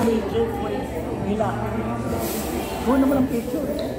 si Jeffrey nila. Kuha naman ang picture.